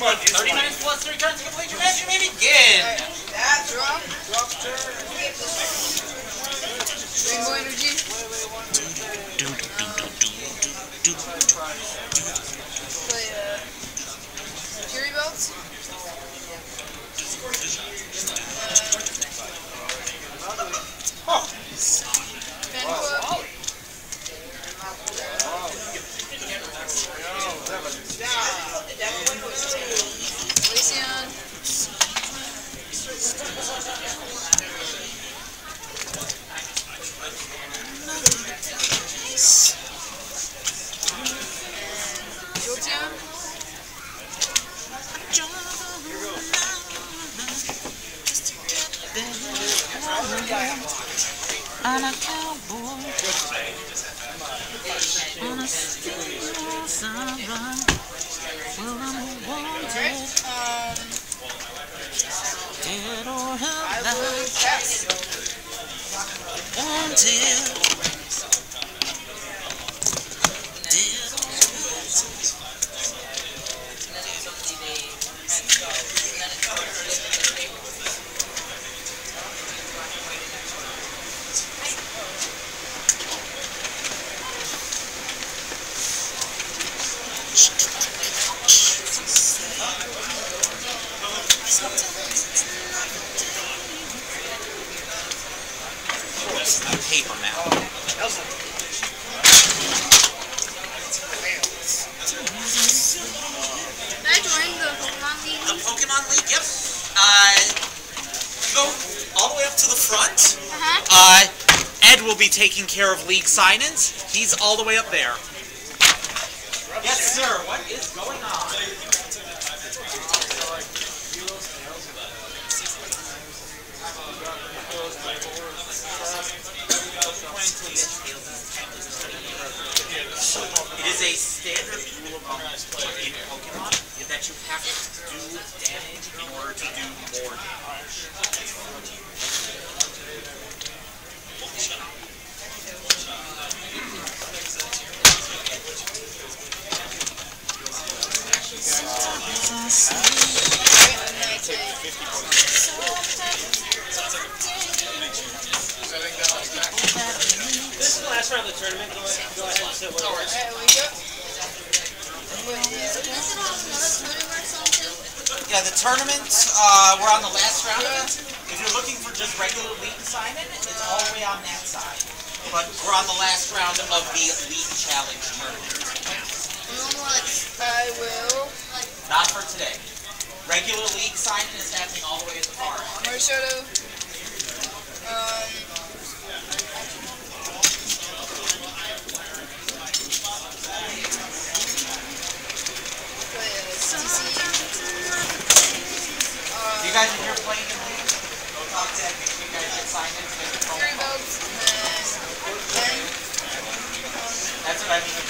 What, 30 minutes plus three turns to complete your match? You may begin. That drop. Rainbow energy. I'm a cowboy on a steel summer. Well, I'm wanted, dead or alive, wanted. Paper now. The Pokemon League? Yep. Uh, go all the way up to the front. Uh-huh. Uh, Ed will be taking care of league sign-ins. He's all the way up there. Sir. What is going on? It is a standard rule of thumb in Pokemon that you have to do damage in order to do more damage. This is the last round of the tournament. Go ahead, go ahead and sit where Alright, we go. Wait, yeah. The tournament, uh, we're on the last round of it. If you're looking for just regular league assignment, it's all the way on that side. But we're on the last round of the league challenge tournament. I will. Not for today. Regular league assignment is happening all the way at the far end. Marshadow. Um. Play a CC. If you guys are playing in league, go talk to Ed, make sure you guys get signed in to get the Fury promo. belts and then That's what I mean.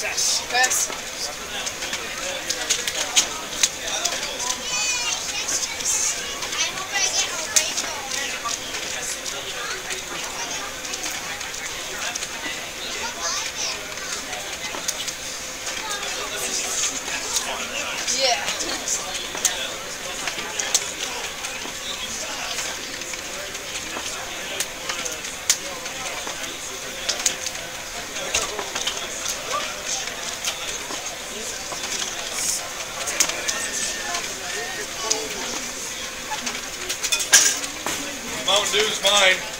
Success. pass. Mine.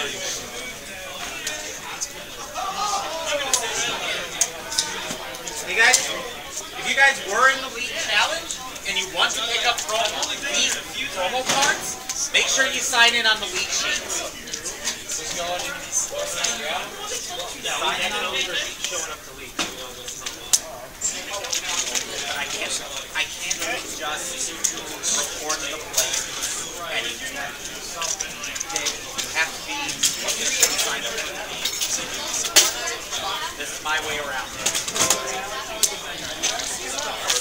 Hey guys, if you guys were in the League Challenge and you want to pick up promo, these promo cards, make sure you sign in on the league sheets. Yeah, we have no showing up the league. But I can't, I can't just report the players. Anything. They have to be signed up. This is my way around it. We.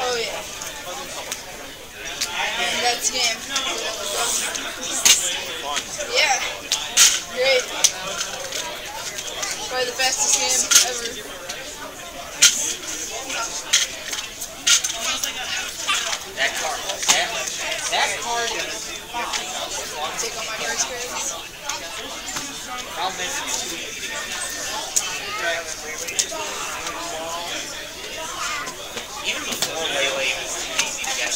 Oh yeah. That's game. Yeah. Great. Probably the fastest game ever. That card, that, that card is fine. Take all my first cards. I'll miss you. Even before Lele was easy to get.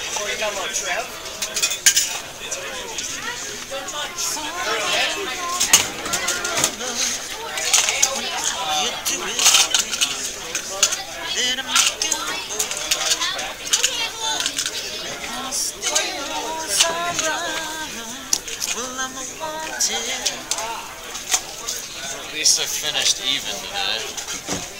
Before you got about Trev. You do it. Then I make you I'll still wanted. At least I finished even today.